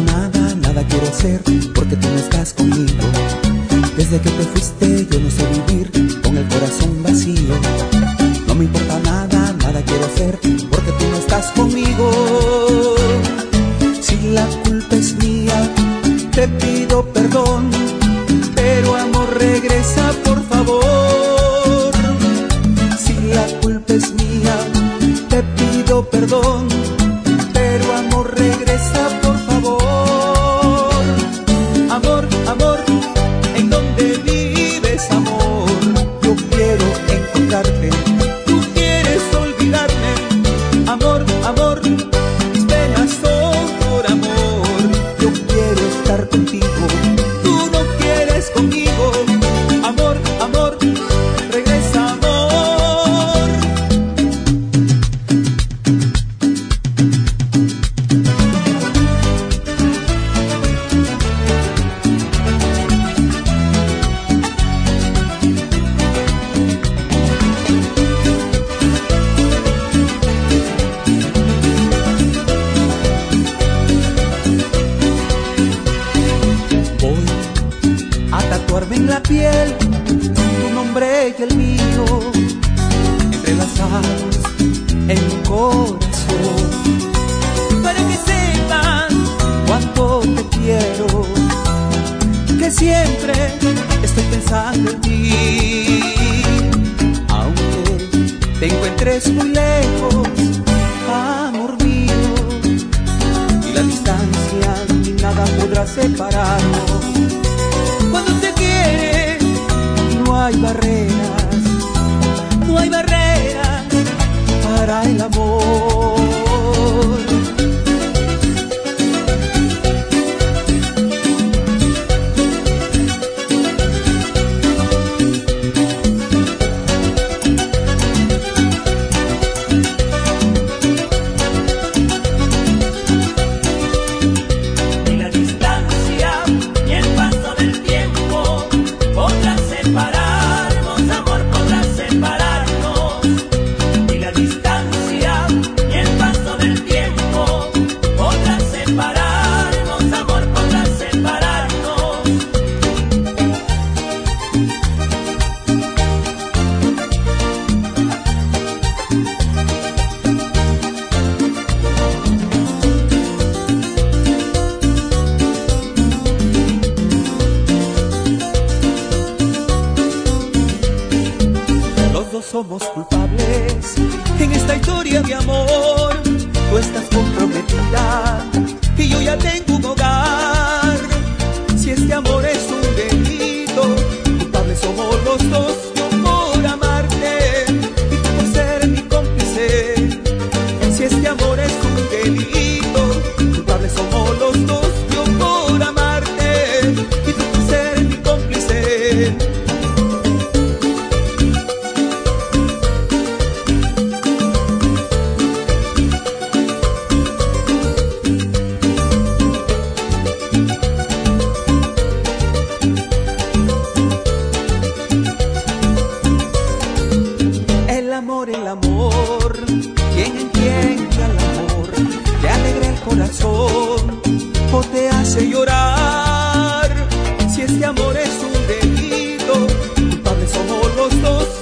Nada, nada, quiero hacer porque tú no estás conmigo. Desde que te fuiste yo no sé vivir. Usted y el mío, entrelazados en un corazón. Para que sepan cuánto te quiero, que siempre estoy pensando en ti. Aunque te encuentres muy lejos, amor mío, y la distancia ni nada podrá separarnos. Cuando te hay barreras, no hay barreras para el amor. Somos culpables en esta historia de amor. Tú estás comprometida y yo ya tengo un hogar. al amor, quien entiende al amor, te alegra el corazón o te hace llorar. Si este amor es un delito, culpables somos los dos.